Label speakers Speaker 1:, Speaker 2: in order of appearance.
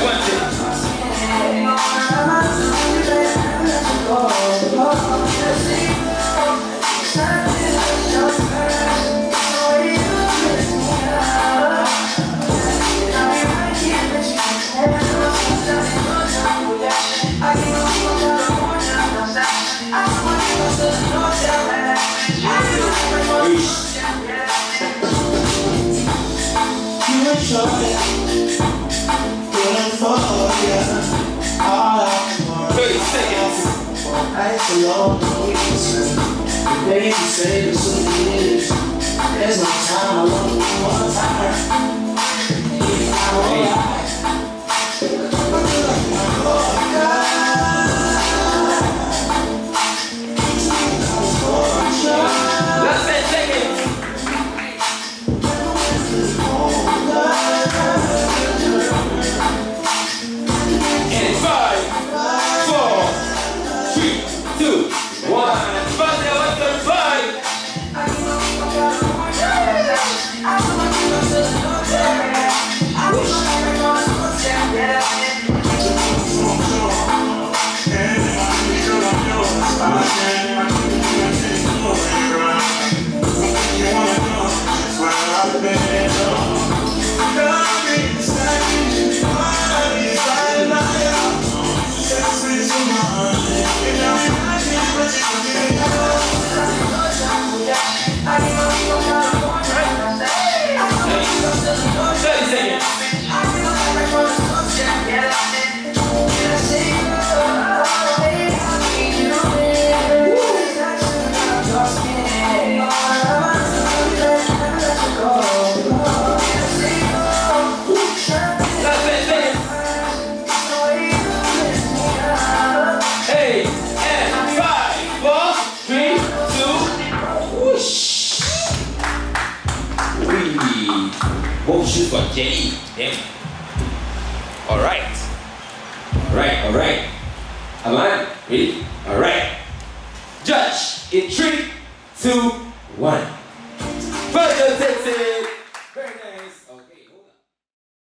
Speaker 1: It.
Speaker 2: You Feeling for you All I want
Speaker 1: 30 seconds.
Speaker 2: Nights alone, no reason. Baby, say the souvenirs There's no time, I want
Speaker 1: three, two, one. Five, Both shoes got jelly. Damn. All right. All right. All right. Aman, ready? All right. Judge in three, two, one. Further.